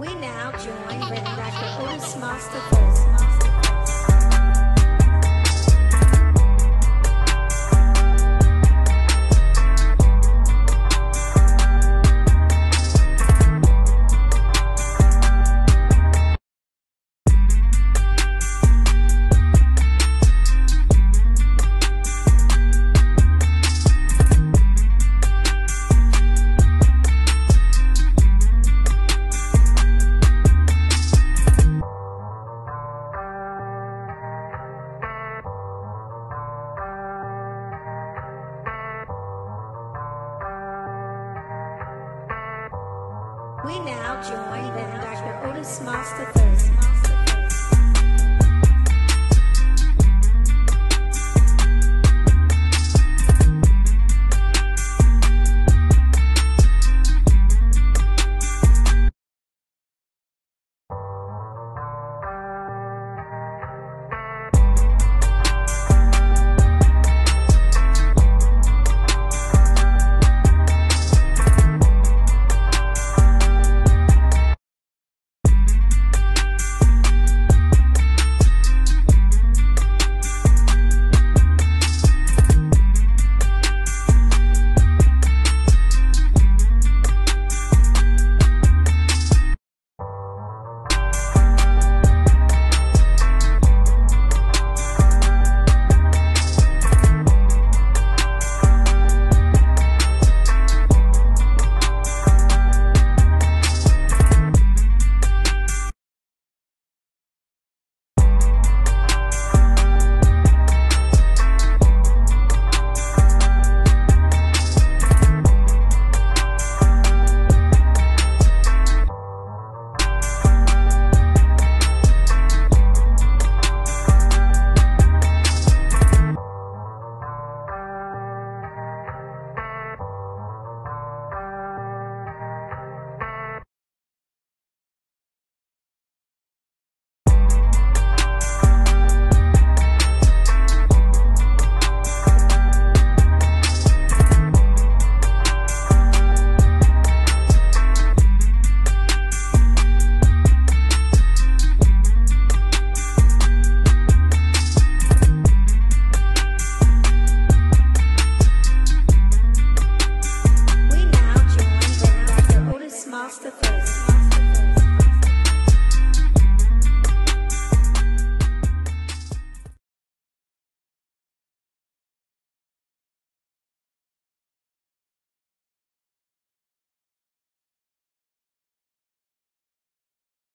We now join with Dr. Otis. We now join Dr. Otis Masterful. masterclass.